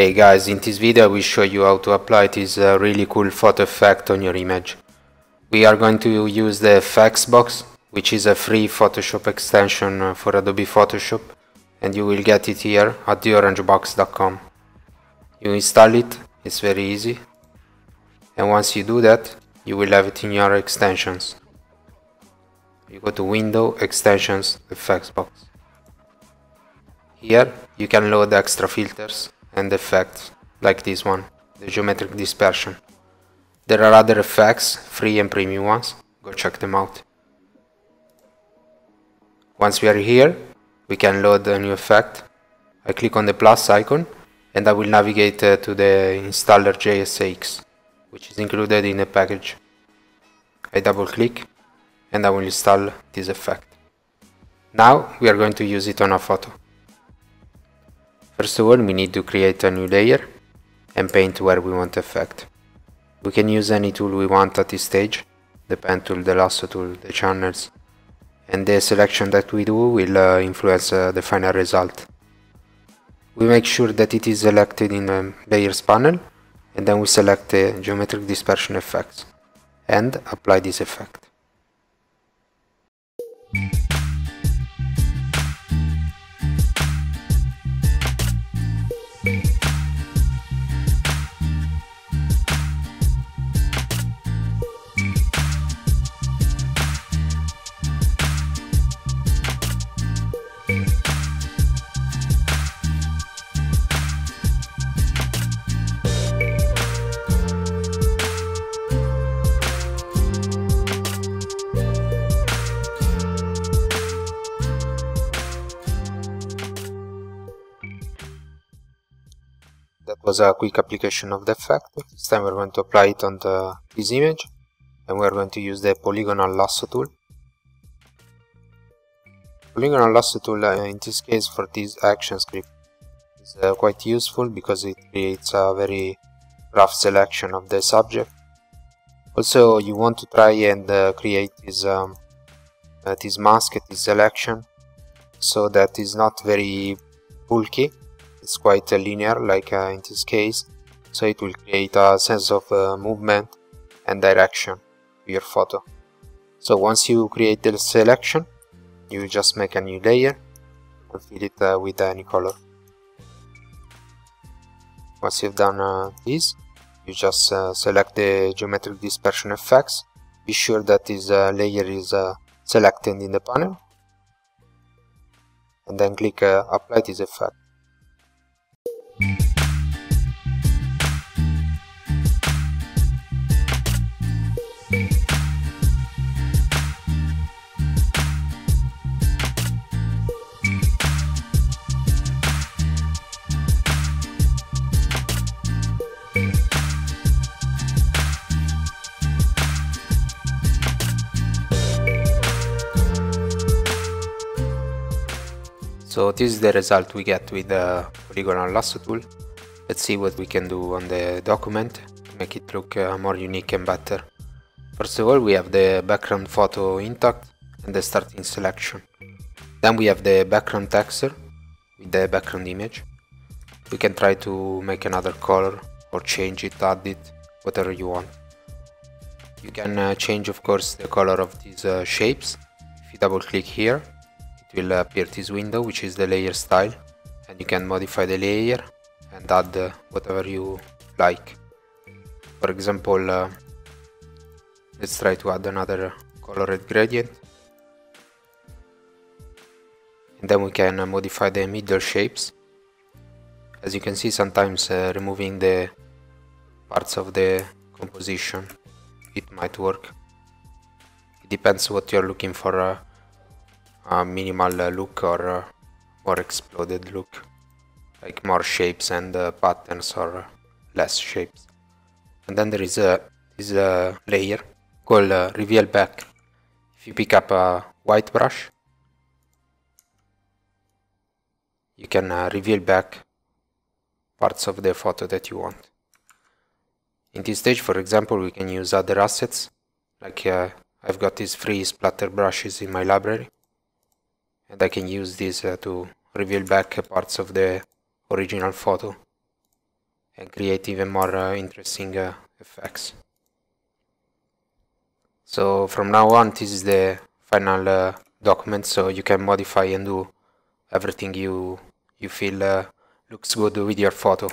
Hey guys, in this video I will show you how to apply this uh, really cool photo effect on your image. We are going to use the effects box, which is a free Photoshop extension uh, for Adobe Photoshop, and you will get it here at theorangebox.com. You install it, it's very easy, and once you do that, you will have it in your extensions. You go to Window, Extensions, Effects box. Here you can load extra filters and effects like this one, the geometric dispersion. There are other effects, free and premium ones, go check them out. Once we are here, we can load a new effect. I click on the plus icon and I will navigate uh, to the installer JSX, which is included in the package. I double click and I will install this effect. Now we are going to use it on a photo. First of all, we need to create a new layer and paint where we want effect. We can use any tool we want at this stage, the pen tool, the lasso tool, the channels, and the selection that we do will uh, influence uh, the final result. We make sure that it is selected in the layers panel and then we select the geometric dispersion effects and apply this effect. Was a quick application of the effect. This time we're going to apply it on the, this image and we're going to use the polygonal lasso tool. Polygonal lasso tool uh, in this case for this action script is uh, quite useful because it creates a very rough selection of the subject. Also you want to try and uh, create this, um, uh, this mask, this selection so that is not very bulky it's quite linear like uh, in this case. So it will create a sense of uh, movement and direction to your photo. So once you create the selection you just make a new layer and fill it uh, with any color. Once you've done this you just select the geometric dispersion effects. Be sure that this layer is selected in the panel. And then click apply this effect So this is the result we get with the polygonal lasso tool. Let's see what we can do on the document to make it look uh, more unique and better. First of all we have the background photo intact and the starting selection. Then we have the background texture with the background image. We can try to make another color or change it, add it, whatever you want. You can uh, change of course the color of these uh, shapes. If you double click here it will appear this window which is the layer style and you can modify the layer and add uh, whatever you like. For example uh, let's try to add another colored gradient. And then we can uh, modify the middle shapes. As you can see sometimes uh, removing the parts of the composition it might work. It depends what you're looking for uh, a minimal look or more exploded look. Like more shapes and uh, patterns or less shapes. And then there is a is a layer called uh, reveal back. If you pick up a white brush you can uh, reveal back parts of the photo that you want. In this stage for example we can use other assets. Like uh, I've got these free splatter brushes in my library and I can use this uh, to reveal back parts of the original photo and create even more uh, interesting uh, effects. So from now on this is the final uh, document so you can modify and do everything you you feel uh, looks good with your photo.